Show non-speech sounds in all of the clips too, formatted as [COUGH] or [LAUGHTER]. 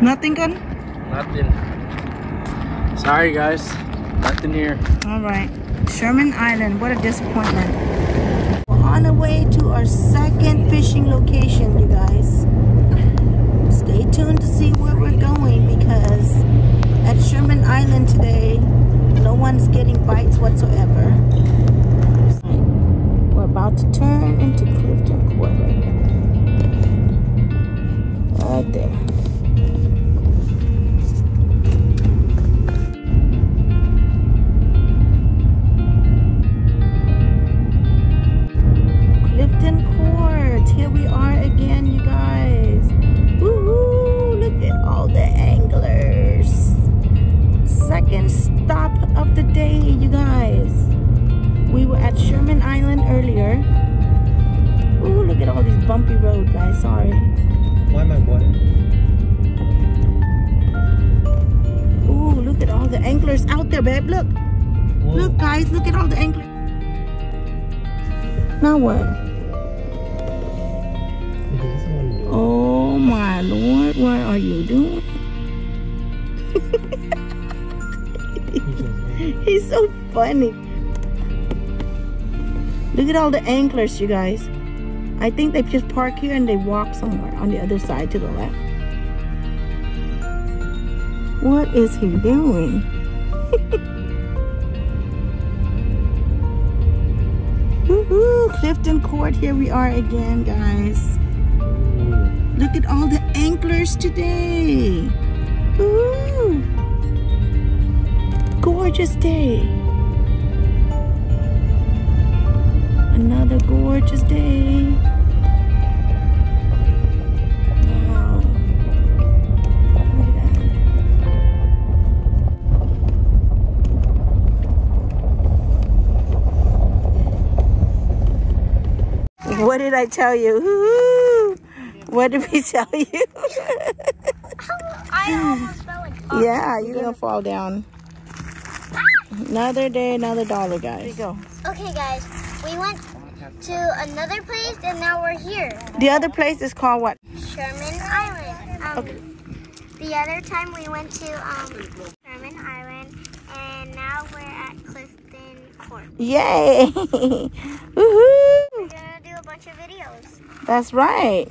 Nothing good? Nothing. Sorry, guys. Nothing here. All right. Sherman Island. What a disappointment. We're on the way to our second fishing location, you guys. Stay tuned to see where we're going because at Sherman Island today, no one's getting bites whatsoever. Earlier. Ooh, look at all these bumpy road, guys. Sorry. Why my boy? Ooh, look at all the anglers out there, babe. Look. Look, guys. Look at all the anglers. Now what? Oh my lord, what are you doing? [LAUGHS] He's so funny. Look at all the anglers, you guys. I think they just park here and they walk somewhere on the other side to the left. What is he doing? [LAUGHS] Woohoo! Clifton Court, here we are again, guys. Look at all the anglers today. Ooh. Gorgeous day. Another gorgeous day. Wow. Look at that. What did I tell you? [LAUGHS] What did we tell you? I almost fell [LAUGHS] yeah, you're gonna fall down. Another day, another dollar, guys. There you go. Okay, guys, we went to another place and now we're here. The other place is called what? Sherman Island. Um, The other time we went to um, Sherman Island and now we're at Clifton Court. Yay! [LAUGHS] Woohoo! We're gonna do a bunch of videos. That's right.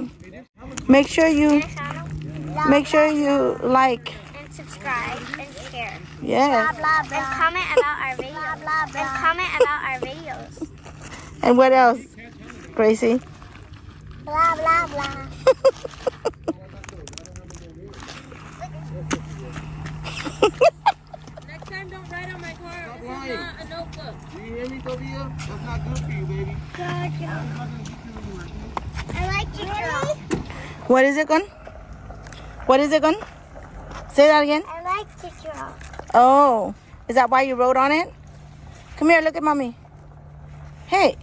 Make sure you make sure you like. and subscribe and share. Yeah. And comment about our videos. And comment about our videos. And what else, Gracie? Blah blah blah. Next time, don't write on my car. This is not a notebook. Do you hear me, Tobias? That's not good for you, baby. I like to draw. What is it, Gun? What is it, Gun? Say that again. I like to draw. Oh, is that why you wrote on it? Come here, look at mommy. Hey.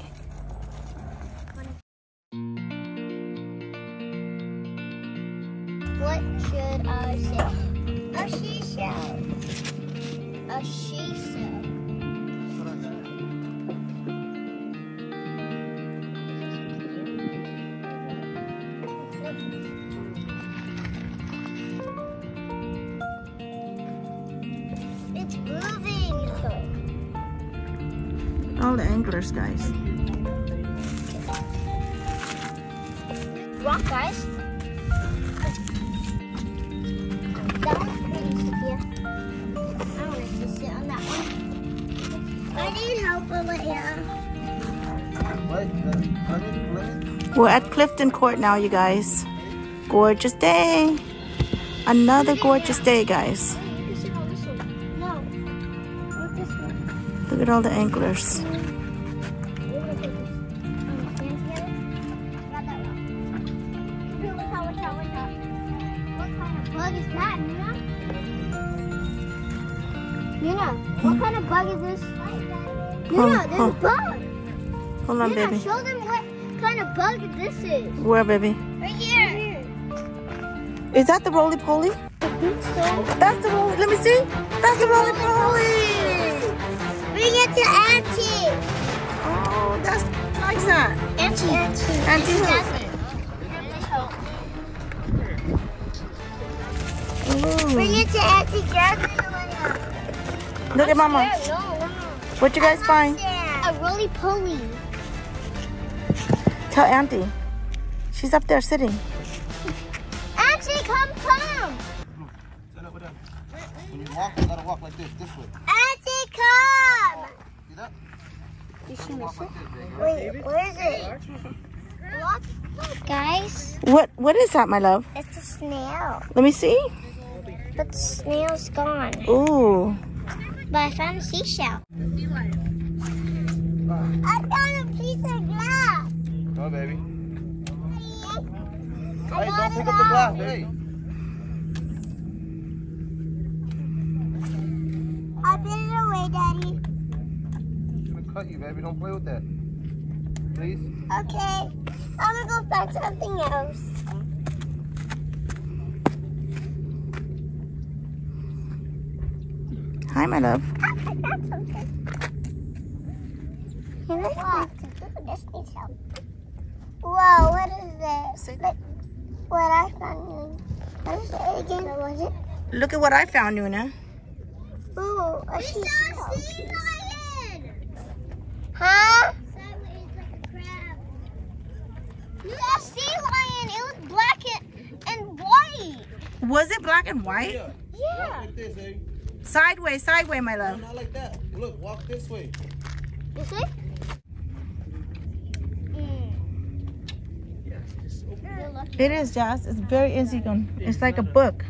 All the anglers, guys. Rock, guys. That one's pretty, Sophia. I want to sit on that one. I need help, Olivia. What? We're at Clifton Court now, you guys. Gorgeous day. Another gorgeous day, guys. You sit on this one. No. Not this one. Look at all the anglers. Oh. bug. Hold on, Nina, baby. show them what kind of bug this is. Where, baby? Right here. Is that the roly poly? I think so. That's the roly. Let me see. That's the roly poly. Bring it to Auntie. Oh, that's nice. That. Auntie. Auntie who? Here, please help. Bring Ooh. it to Auntie Jasmine. Look at Mama. What you guys find? A roly poly. Tell Auntie. She's up there sitting. Auntie, come, come. Stand up with. When you walk, you gotta walk like this, this way. Auntie, come. See that? Did she miss Walk it? like this. Wait, where is it? Look, look, guys. What What is that, my love? It's a snail. Let me see. But the snail's gone. Ooh. But I found a seashell. I found a piece of glass. Go, baby. I Hey, got don't pick up the glass, out. hey. I put it away, Daddy. It's gonna cut you, baby. Don't play with that. Please. Okay. I'm gonna go find something else. Hi, my love. I found something. Can I? This needs help. Whoa, what is this? Look what I found. What is it again? What was it? Look at what I found, Nuna. Ooh, a seashell. Huh? The sea lion. It was black and, and white. Was it black and white? Yeah. Yeah. Walk like this, baby. Sideways, sideways, my No, love. not like that. Look, walk this way. This way? It is, Jazz. It's very easy. It's like a book.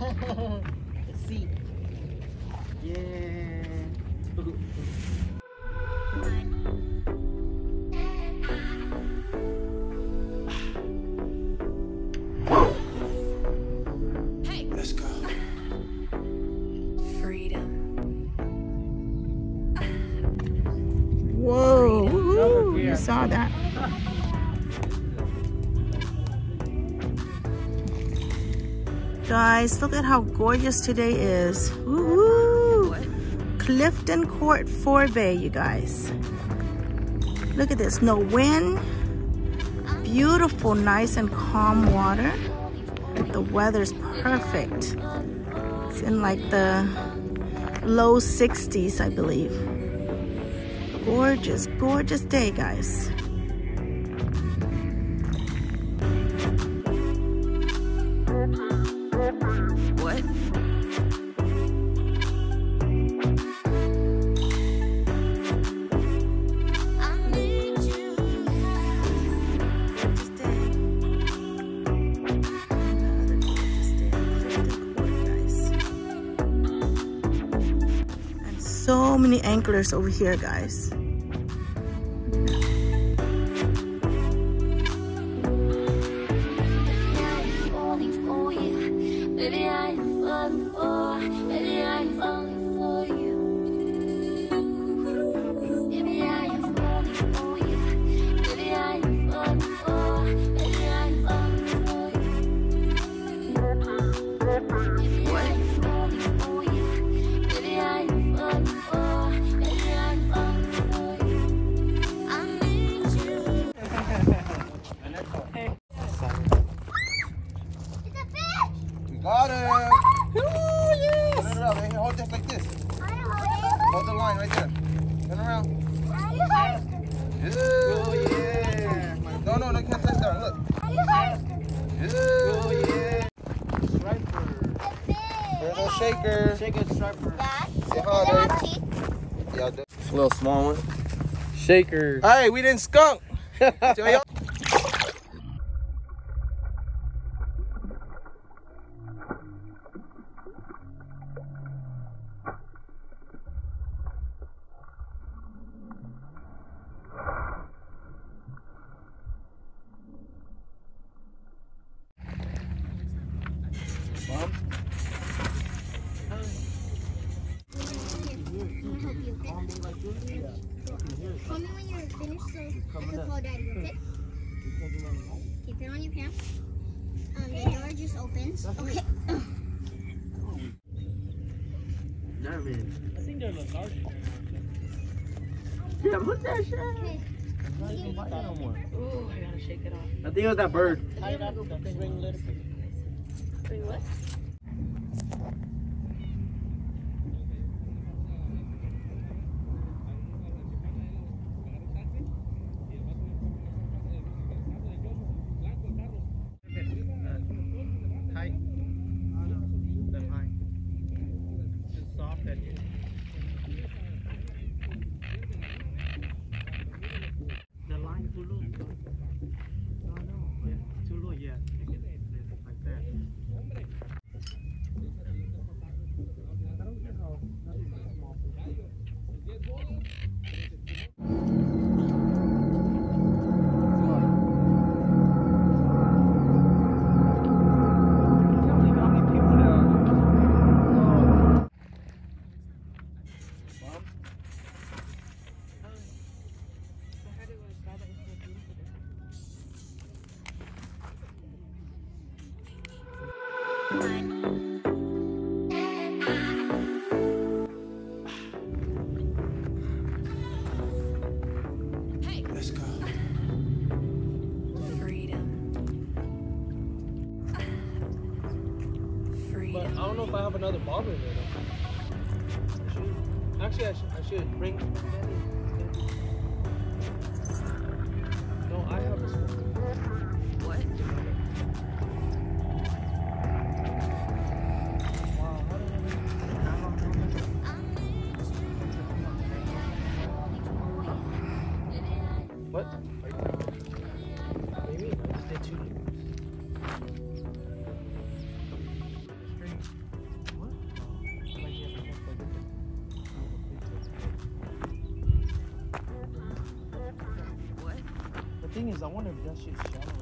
[LAUGHS] Seat. [LAUGHS] Yeah. Guys, look at how gorgeous today is. Woo! Clifton Court Forebay, you guys. Look at this. No wind. Beautiful, nice and calm water. The weather's perfect. It's in like the low 60s, I believe. Gorgeous, gorgeous day, guys. Anglers over here, guys. Shaker. Shaker striper. Say hi, baby. Yeah, it's a little small one. Shaker. Hey, we didn't skunk. [LAUGHS] Call me when you're finished so I can call daddy, okay? Keep it on your pants. Um, the door just opens. Okay. Nervous. I think they're lethargic. Yeah, put that shit. Okay. Ooh, I gotta shake it off. I think it was that bird. Wait, what? Another bobber in there though. I should- Actually, I should, I should bring. No, I have a small. What? Wow, how do I- What? That shit's shallow.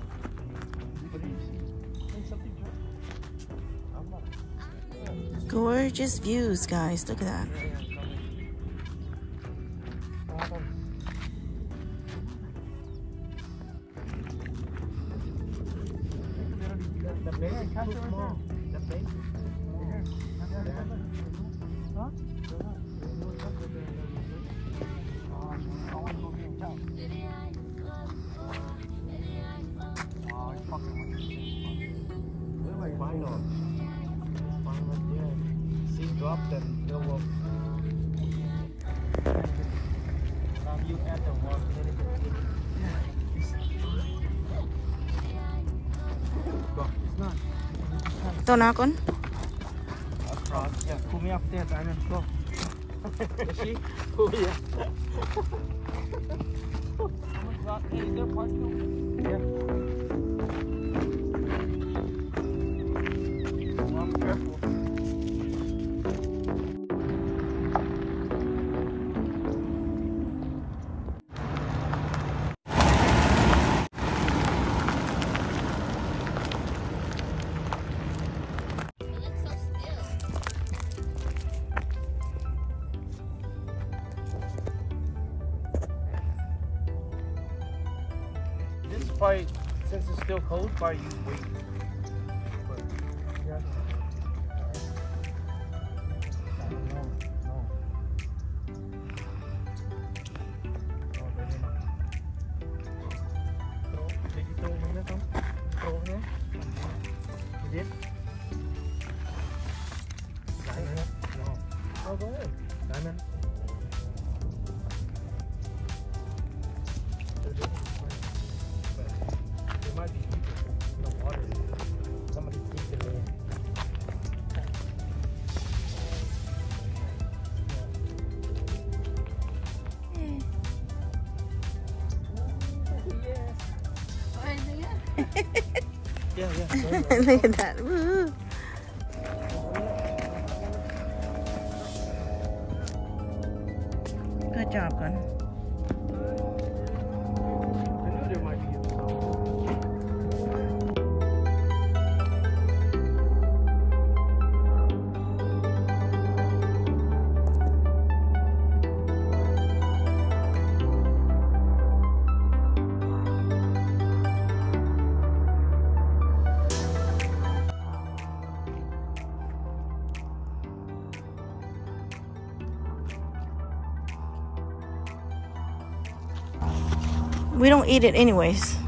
What do you see? Think something just. I'm not. Gorgeous views, guys. Look at that. They're like vinyl. It's fine there. See, drop them. They'll work. Um, you add the one. Then it Go. It's not. Ito na akon. Across. Yeah, pull me up there, Diamond. Go. Is she? Oh, yeah. Someone's got, hey, is there parking over? Yeah. Careful. This fight, since it's still cold, probably you weight. Oh, go ahead. Diamond? They're doing it fine. But There might be people in the water. Somebody keep it in. Yeah, yeah. Look at that. Woo. Good We don't eat it anyways.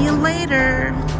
See you later.